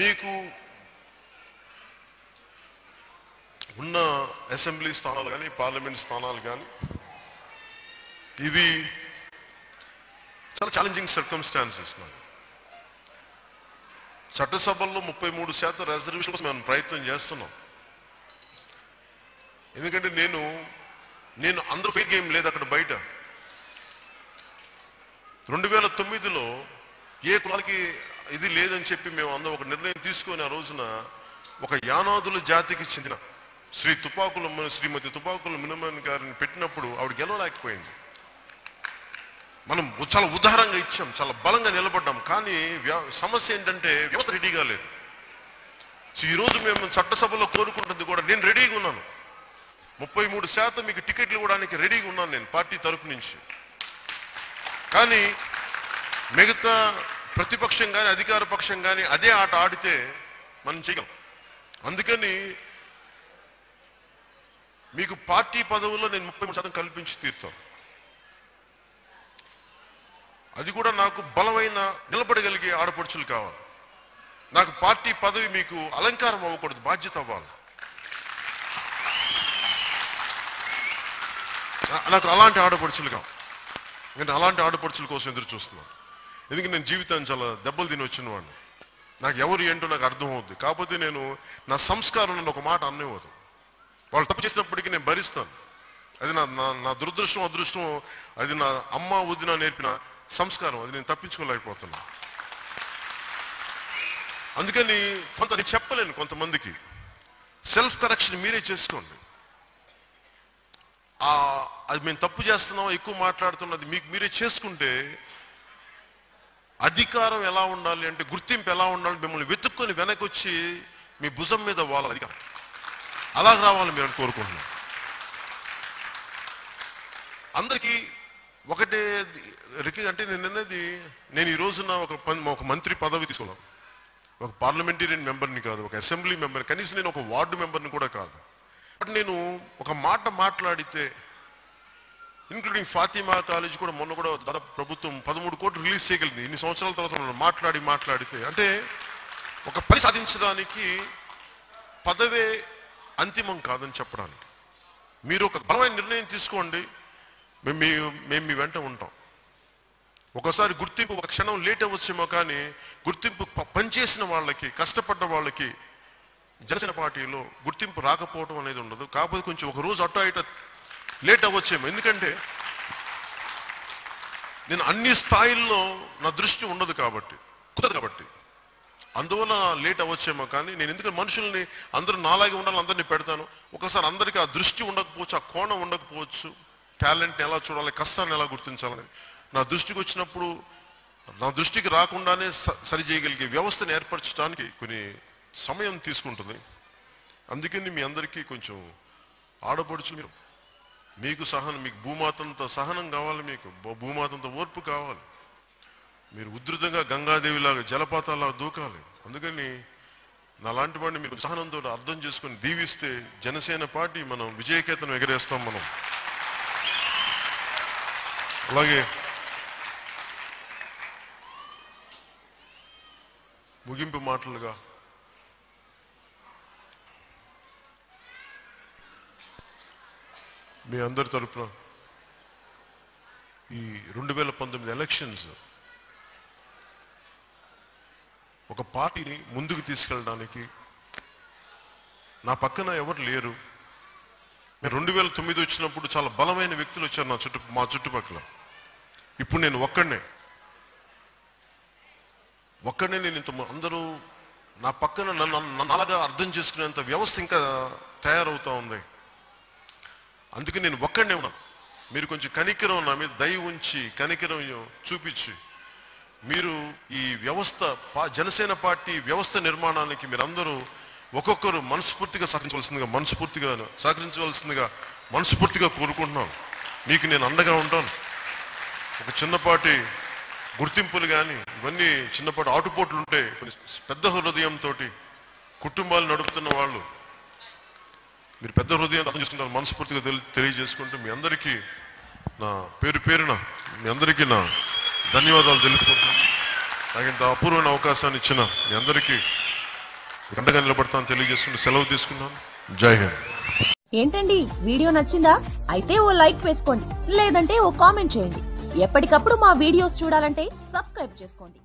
మీకు ఉన్న అసెంబ్లీ స్థానాలు కానీ పార్లమెంట్ స్థానాలు కానీ ఇది చాలా ఛాలెంజింగ్ సర్కమ్స్టాన్సెస్ నాకు చట్టసభల్లో ముప్పై మూడు శాతం రిజర్వేషన్ కోసం మనం ప్రయత్నం చేస్తున్నాం. ఎందుకంటే నేను నేను అందరూ ఫేక్ గేమ్ లేదు అక్కడ బయట. రెండు వేల తొమ్మిదిలో ఏ కులాలకి ఇది లేదని చెప్పి మేము అందరం ఒక నిర్ణయం తీసుకొని ఆ రోజున ఒక యానాదుల జాతికి చెందిన శ్రీ తుపాకుల శ్రీమతి తుపాకుల మినమన్ గారిని పెట్టినప్పుడు ఆవిడ గెలవలేకపోయింది. మనం చాలా ఉదారంగా ఇచ్చాం చాలా బలంగా నిలబడ్డాం కానీ వ్య- సమస్య ఏంటంటే వ్యవస్థ రెడీగా లేదు. సో ఈరోజు మేము చట్టసభలో కోరుకుంటుంది కూడా నేను రెడీగా ఉన్నాను. ముప్పై మూడు శాతం మీకు టికెట్లు ఇవ్వడానికి రెడీగా ఉన్నాను నేను పార్టీ తరపు నుంచి. కానీ మిగతా ప్రతిపక్షం కానీ అధికార పక్షం కానీ అదే ఆట ఆడితే మనం చేయగలం అందుకని మీకు పార్టీ పదవుల్లో నేను ముప్పై మూడు శాతం కల్పించి తీరుతాను. అది కూడా నాకు బలమైన నిలబడగలిగే ఆడపడుచులు కావాలి. నాకు పార్టీ పదవి మీకు అలంకారం అవ్వకూడదు బాధ్యత అవ్వాలి. నాకు అలాంటి ఆడపడుచులు కావు నేను అలాంటి ఆడపడుచుల కోసం ఎదురు చూస్తున్నాను. ఎందుకంటే నేను జీవితాన్ని చాలా దెబ్బలు తిని వచ్చిన వాడిని. నాకు ఎవరు ఏంటో నాకు అర్థం అవుద్ది కాకపోతే నేను నా సంస్కారం నన్ను ఒక మాట అన్నేవద్దు వాళ్ళు తప్పు చేసినప్పటికీ నేను భరిస్తాను. అది నా నా- నా దురదృష్టం అదృష్టం అది నా అమ్మ వదిన నేర్పిన సంస్కారం. అది నేను తప్పించుకోలేకపోతున్నా అందుకని కొంత నేను చెప్పలేను కొంతమందికి. సెల్ఫ్ కరెక్షన్ మీరే చేసుకోండి. అది మేము తప్పు చేస్తున్నాం ఎక్కువ మాట్లాడుతున్నది మీకు మీరే చేసుకుంటే అధికారం ఎలా ఉండాలి అంటే గుర్తింపు ఎలా ఉండాలి మిమ్మల్ని వెతుక్కొని వెనకొచ్చి వచ్చి మీ భుజం మీద వాళ్ళ అధికారం. అలా రావాలి మీరు అని కోరుకుంటున్నాను అందరికీ ఒకటే రికి అంటే నేను అన్నది నేను ఈ రోజున ఒక పన్- ఒక మంత్రి పదవి తీసుకున్నాను. ఒక పార్లమెంటేరియన్ మెంబర్ని కాదు ఒక అసెంబ్లీ మెంబర్ కనీసం నేను ఒక వార్డు మెంబర్ని కూడా కాదు. బట్ నేను ఒక మాట మాట్లాడితే ఇంక్లూడింగ్ ఫాతిమా కాలేజ్ కూడా మొన్న కూడా దాదాపు ప్రభుత్వం పదమూడు కోట్లు రిలీజ్ చేయగలిగింది. ఇన్ని సంవత్సరాల తర్వాత మాట్లాడి మాట్లాడితే అంటే ఒక పని సాధించడానికి పదవే అంతిమం కాదని చెప్పడానికి. మీరు ఒక బలమైన నిర్ణయం తీసుకోండి. మేము మీ మేము మీ వెంట ఉంటాం. ఒకసారి గుర్తింపు ఒక క్షణం లేట్ అవ్వచ్చేమో కానీ గుర్తింపు పనిచేసిన వాళ్ళకి కష్టపడ్డ వాళ్ళకి జనసేన పార్టీలో గుర్తింపు రాకపోవడం అనేది ఉండదు. కాకపోతే కొంచెం ఒక రోజు అటు ఇట లేట్ అవ్వచ్చేమో. ఎందుకంటే నేను అన్ని స్థాయిల్లో నా దృష్టి ఉండదు కాబట్టి కుదరదు కాబట్టి. అందువల్ల లేట్ అవ్వచ్చేమో కానీ నేను ఎందుకంటే మనుషుల్ని అందరూ నాలాగే ఉండాలని అందరినీ పెడతాను? ఒకసారి అందరికీ ఆ దృష్టి ఉండకపోవచ్చు ఆ కోణం ఉండకపోవచ్చు. టాలెంట్ని ఎలా చూడాలి కష్టాన్ని ఎలా గుర్తించాలని నా దృష్టికి వచ్చినప్పుడు నా దృష్టికి రాకుండానే సరి చేయగలిగే వ్యవస్థను ఏర్పరచడానికి కొన్ని సమయం తీసుకుంటుంది. అందుకని మీ అందరికీ కొంచెం ఆడపడుచు మీరు. మీకు సహనం మీకు భూమాతంత సహనం కావాలి మీకు. భూమాతంతో భూమాతంత ఓర్పు కావాలి. మీరు ఉధృతంగా గంగాదేవిలాగా జలపాతాలాగా దూకాలి. అందుకని నాలాంటి వాడిని మీరు సహనంతో అర్థం చేసుకొని దీవిస్తే జనసేన పార్టీ మనం విజయకేతనం ఎగరేస్తాం మనం. అలాగే ముగింపు మాటలుగా మీ అందరి తరపున ఈ రెండు వేల పంతొమ్మిది ఎలక్షన్స్ ఒక పార్టీని ముందుకు తీసుకెళ్ళడానికి నా పక్కన ఎవరు లేరు. నేను రెండు వేల తొమ్మిది వచ్చినప్పుడు చాలా బలమైన వ్యక్తులు వచ్చారు నా చుట్టు మా చుట్టుపక్కల. ఇప్పుడు నేను ఒక్కడనే. ఒక్కడనే నేను ఇంత అందరూ నా పక్కన నన్ను నన్ను అర్థం చేసుకునేంత వ్యవస్థ ఇంకా తయారవుతూ ఉంది. అందుకే నేను ఒక్కడనే ఉన్నాను. మీరు కొంచెం కనికరం నా మీద దయ ఉంచి కనికరం చూపించి మీరు ఈ వ్యవస్థ పా- జనసేన పార్టీ వ్యవస్థ నిర్మాణానికి మీరందరూ ఒక్కొక్కరు మనస్ఫూర్తిగా సహకరించవలసిందిగా మనస్ఫూర్తిగా సహకరించవలసిందిగా మనస్ఫూర్తిగా కోరుకుంటున్నాను. మీకు నేను అండగా ఉంటాను. ఒక చిన్నపాటి గుర్తింపులు కానీ ఇవన్నీ చిన్నపాటి ఆటుపోట్లు ఉంటే కొన్ని పెద్ద హృదయంతో కుటుంబాలు నడుపుతున్న వాళ్ళు మీరు పెద్ద హృదయాన్ని అర్థం చేసుకుంటారు మనస్ఫూర్తిగా తెలి- తెలియజేసుకుంటూ మీ అందరికీ నా పేరు పేరున మీ అందరికీ నా ధన్యవాదాలు తెలుపుకుంటాను నాకు ఇంత అపూర్వమైన అవకాశాన్ని ఇచ్చిన మీ అందరికీ గంటగా నిలబడతాను తెలియజేసుకుంటూ సెలవు తీసుకున్నాను. జై హింద్. ఏంటండి వీడియో నచ్చిందా? అయితే ఓ లైక్ వేసుకోండి లేదంటే ఓ కామెంట్ చేయండి. ఎప్పటికప్పుడు మా వీడియోస్ చూడాలంటే సబ్స్క్రైబ్ చేసుకోండి.